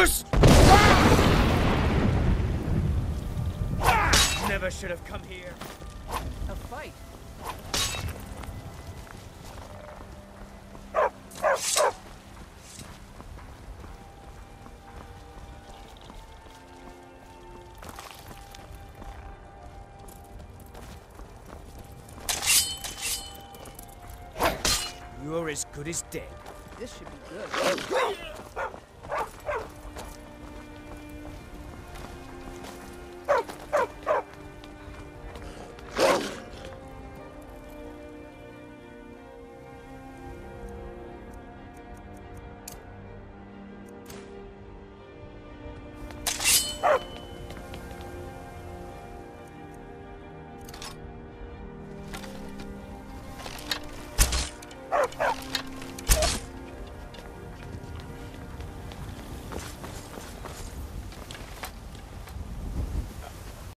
Bruce! Never should have come here. A fight. You're as good as dead. This should be good. Ha ha!